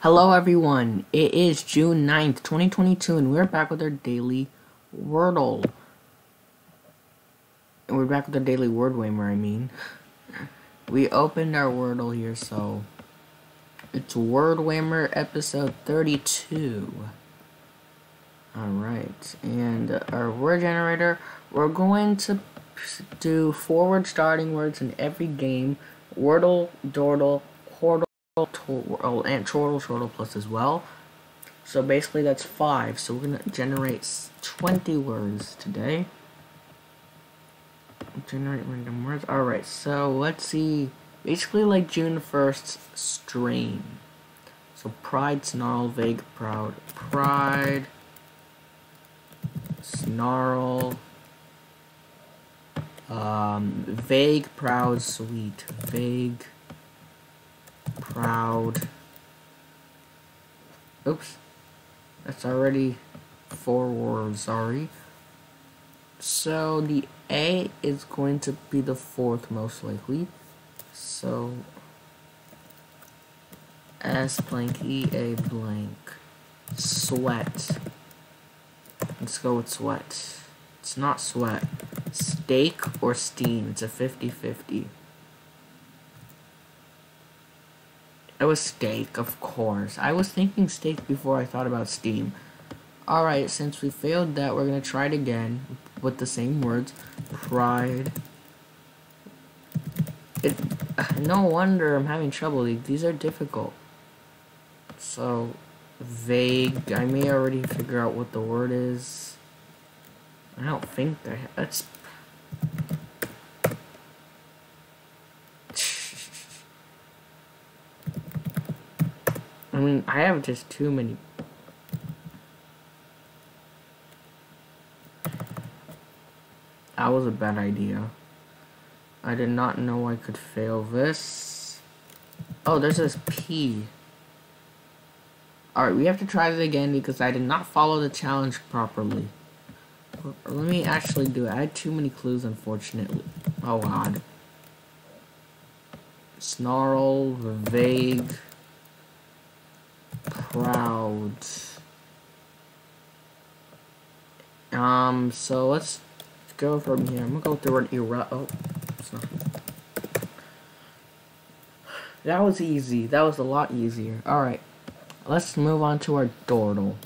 Hello everyone, it is June 9th, 2022, and we're back with our daily Wordle. And we're back with our daily Word Whammer, I mean. We opened our Wordle here, so... It's Word Whammer episode 32. Alright, and our word generator, we're going to do forward starting words in every game. Wordle, Dordle, Quordle, oh, and chortle, chortle plus as well. So basically that's five. So we're gonna generate 20 words today. Generate random words. Alright, so let's see. Basically like June 1st stream. So pride, snarl, vague, proud. Pride, snarl, um, vague, proud, sweet. Vague, proud. Oops. That's already four words, sorry. So the A is going to be the fourth most likely. So S blank E A blank. Sweat. Let's go with sweat. It's not sweat. Steak or steam. It's a 50-50. It was steak, of course. I was thinking steak before I thought about steam. Alright, since we failed that, we're to try it again with the same words. Pride. It, no wonder I'm having trouble. These are difficult. So, vague. I may already figure out what the word is. I don't think that. That's I mean, I have just too many. That was a bad idea. I did not know I could fail this. Oh, there's this P. Alright, we have to try it again because I did not follow the challenge properly. Let me actually do it. I had too many clues, unfortunately. Oh, God. Snarl, vague proud. Um, so let's go from here. I'm gonna go through word era. Oh, not. That was easy. That was a lot easier. Alright. Let's move on to our Dordle.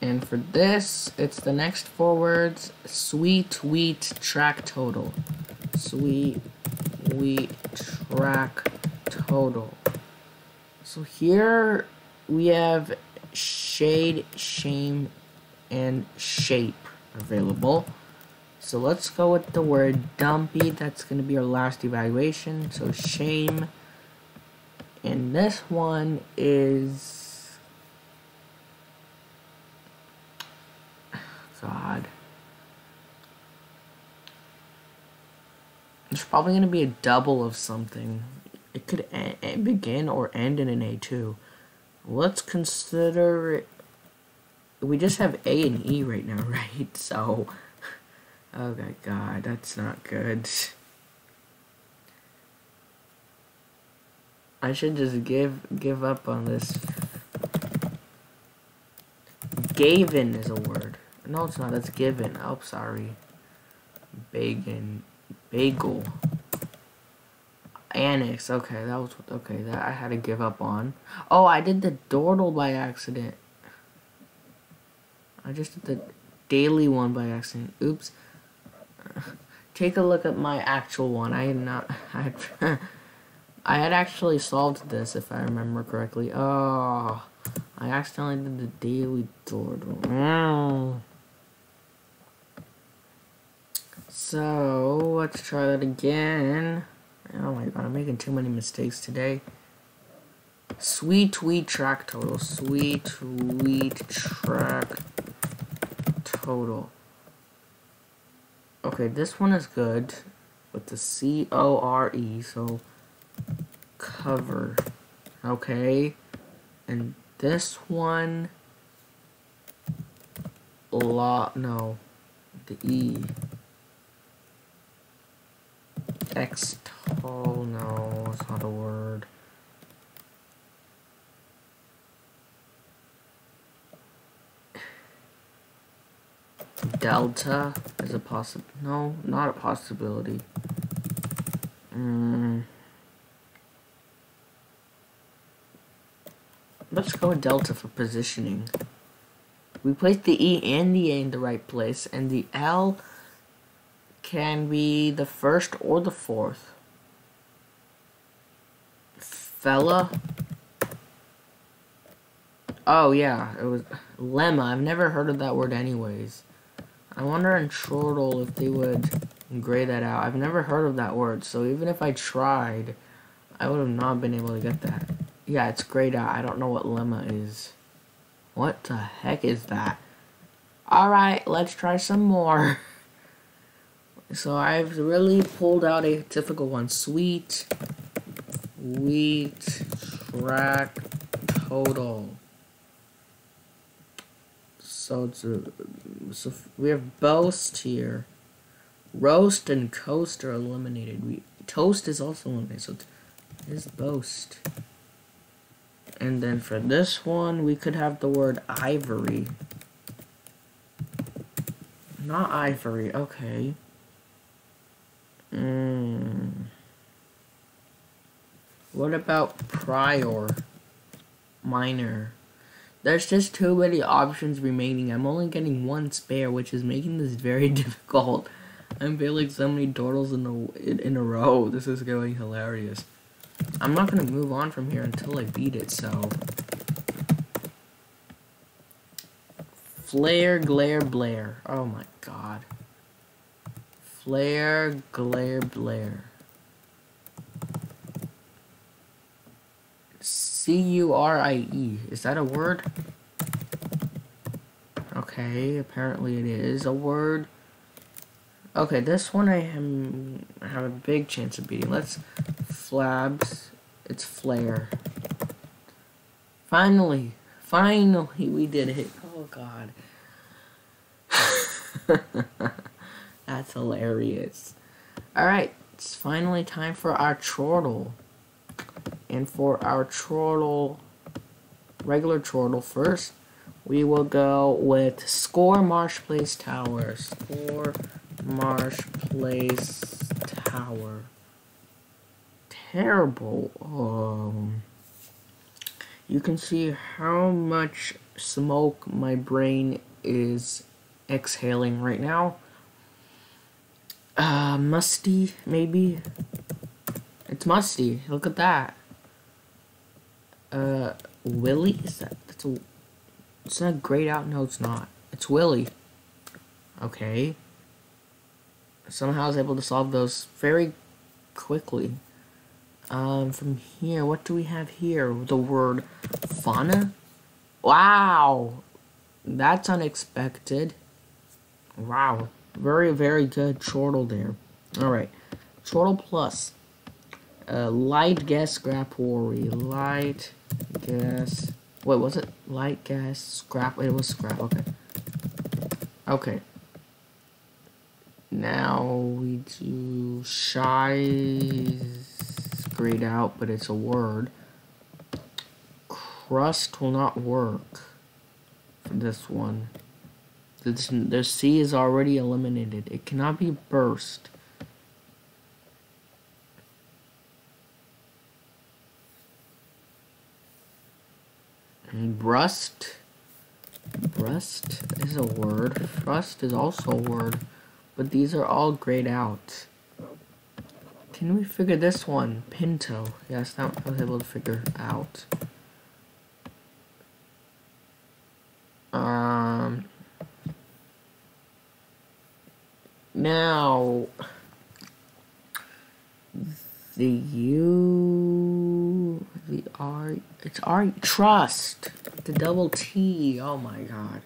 And for this, it's the next four words. Sweet wheat track total. Sweet wheat track total. So here we have shade, shame, and shape available. So let's go with the word dumpy. That's going to be our last evaluation. So shame. And this one is... God. It's probably going to be a double of something. Could begin or end in an A2. Let's consider it. We just have A and E right now, right? So, oh my god, that's not good. I should just give give up on this. Gavin is a word. No, it's not. That's given. Oh, sorry. Bacon. Bagel. Annex. Okay, that was okay. That I had to give up on. Oh, I did the Dordle by accident. I just did the daily one by accident. Oops. Take a look at my actual one. I had not. I had, I had actually solved this if I remember correctly. Oh, I accidentally did the daily Dordle. So let's try that again. Oh my god, I'm making too many mistakes today. Sweet tweet track total. Sweet tweet track total. Okay, this one is good with the C O R E, so cover. Okay. And this one lot no the E X Oh no. it's not a word. Delta is a possible. No, not a possibility. Mm. Let's go with delta for positioning. We place the E and the A in the right place, and the L can be the first or the fourth. Fella. Oh yeah, it was lemma. I've never heard of that word anyways. I wonder in Chortle if they would gray that out. I've never heard of that word, so even if I tried, I would have not been able to get that. Yeah, it's grayed out. I don't know what lemma is. What the heck is that? Alright, let's try some more. So I've really pulled out a typical one. Sweet, wheat, track, total. So a, so we have boast here. Roast and coast are eliminated. We toast is also eliminated. So it's boast. And then for this one, we could have the word ivory. Not ivory. Okay. Hmm. What about prior? Minor. There's just too many options remaining. I'm only getting one spare, which is making this very difficult. I'm failing so many turtles in a, in, in a row. This is going hilarious. I'm not going to move on from here until I beat it, so... Flare, glare, blare. Oh my god. Flare, glare, blare. C-U-R-I-E. Is that a word? Okay, apparently it is a word. Okay, this one I am have a big chance of beating. Let's flabs. It's flare. Finally, finally we did it. Oh god. That's hilarious. Alright, it's finally time for our chortle. And for our chortle, regular chortle first, we will go with Score Marsh Place Tower. Score Marsh Place Tower. Terrible. Um, you can see how much smoke my brain is exhaling right now. Uh, musty, maybe? It's musty. Look at that. Uh, Willie? Is that, that's a, it's not grayed out? No, it's not. It's Willie. Okay. Somehow I was able to solve those very quickly. Um, from here, what do we have here? The word fauna? Wow! That's unexpected. Wow. Very, very good chortle there. Alright. Chortle plus. Uh, light gas scrap worry. Light gas. Wait, was it light gas scrap? It was scrap. Okay. Okay. Now we do shy grayed out, but it's a word. Crust will not work for this one. The C is already eliminated. It cannot be burst. And brust. Brust is a word. Frust is also a word. But these are all grayed out. Can we figure this one? Pinto. Yes, that I was able to figure out. Um... Now, the U, the R, it's R, trust, the double T, oh my god.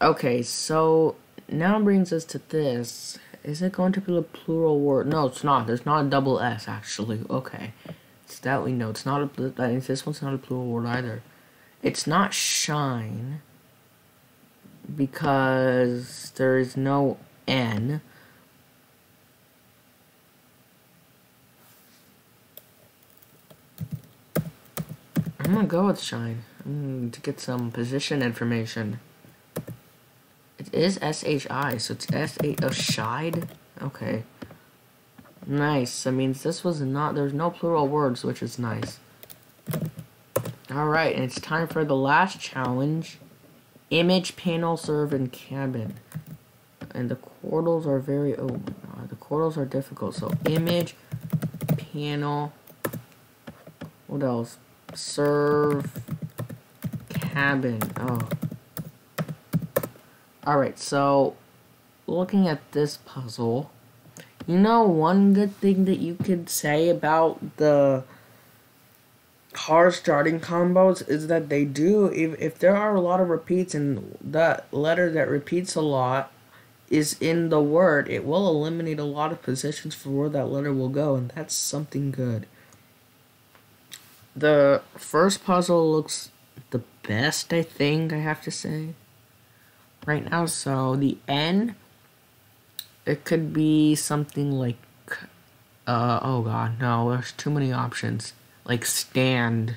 Okay, so now brings us to this. Is it going to be a plural word? No, it's not. There's not a double S, actually. Okay. It's that we know. It's not a, this one's not a plural word either. It's not shine because there is no N. I'm gonna go with Shine. To get some position information. It is S-H-I, so it's S-A- oh, Shide? Okay. Nice. That means this was not- there's no plural words, which is nice. Alright, and it's time for the last challenge. Image panel serve in cabin. And the Quordles are very... Oh, my God. The Quordles are difficult. So, image panel... What else? Serve cabin. Oh. Alright, so looking at this puzzle, you know one good thing that you could say about the car starting combos is that they do if, if there are a lot of repeats and that letter that repeats a lot is in the word, it will eliminate a lot of positions for where that letter will go, and that's something good. The first puzzle looks the best, I think, I have to say right now. So the N, it could be something like, uh, oh god, no, there's too many options. Like stand.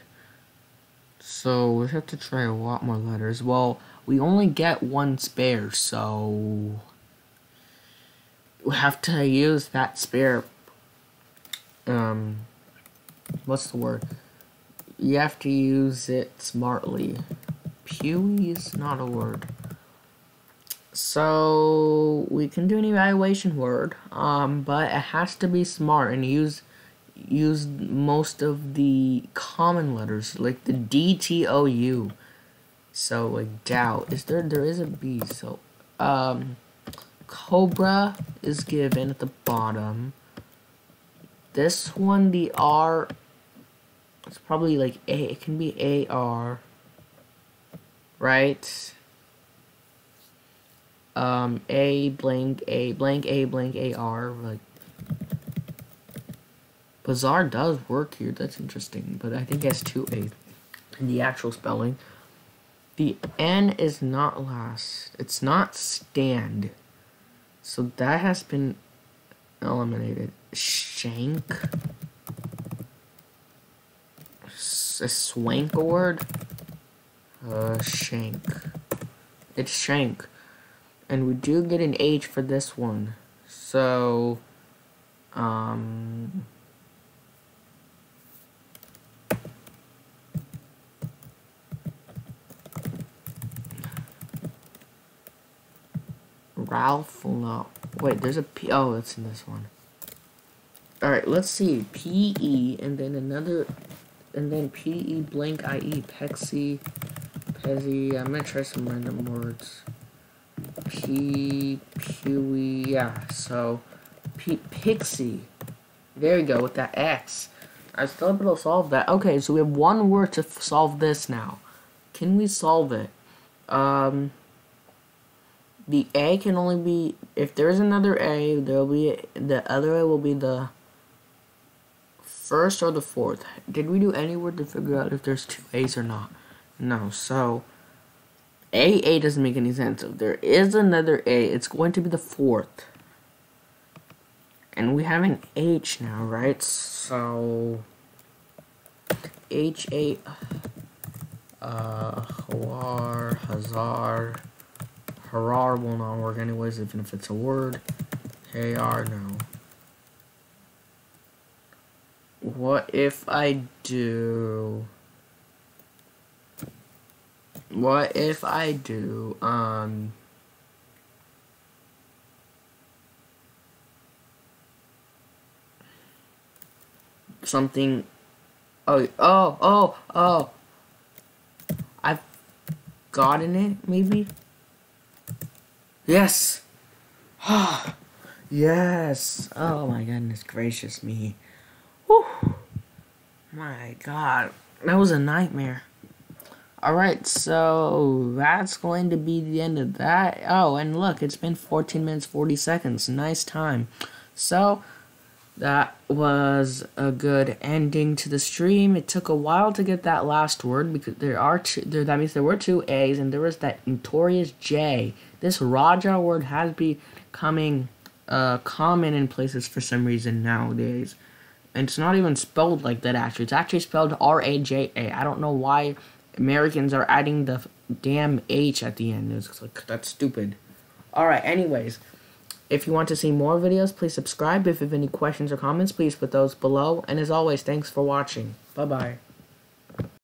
So we have to try a lot more letters. Well, we only get one spare, so we have to use that spare. Um, what's the word? You have to use it smartly. Pewee is not a word. So we can do an evaluation word, um, but it has to be smart and use use most of the common letters like the D T O U. So like doubt is there there is a B so um cobra is given at the bottom. This one the R it's probably like A it can be A R right um, A blank A blank A blank AR like Bazaar does work here. That's interesting, but I think it has two A in the actual spelling. The N is not last. It's not stand. So that has been eliminated. Shank. S a swank word? Uh, shank. It's shank. And we do get an H for this one. So, um... Ralph will not. Wait, there's a P. Oh, it's in this one. Alright, let's see. P E and then another. And then P E blank I E. Pexy. Pezzy. I'm gonna try some random words. P Pewee, yeah, so P Pixie. There you go with that X. I still able to solve that. Okay, so we have one word to solve this now. Can we solve it? Um, the A can only be if there's another A. There'll be the other A will be the first or the fourth. Did we do any word to figure out if there's two A's or not? No. So a, A doesn't make any sense. If there is another A, it's going to be the fourth. And we have an H now, right? So... H, A... Uh, Hawar, Hazar... Harar will not work anyways, even if it's a word. KR, no. What if I do... What if I do, um... Something... Oh, oh, oh, oh! I've gotten it, maybe? Yes! Ah, yes! Oh my goodness gracious me. Whew. My god. That was a nightmare. Alright, so that's going to be the end of that. Oh, and look, it's been 14 minutes 40 seconds. Nice time. So, that was a good ending to the stream. It took a while to get that last word because there are two, there, that means there were two A's and there was that notorious J. This Raja word has becoming uh, common in places for some reason nowadays. And it's not even spelled like that, actually. It's actually spelled R A J A. I don't know why Americans are adding the damn H at the end. It's like, that's stupid. Alright, anyways. If you want to see more videos, please subscribe. If you have any questions or comments, please put those below. And as always, thanks for watching. Bye-bye.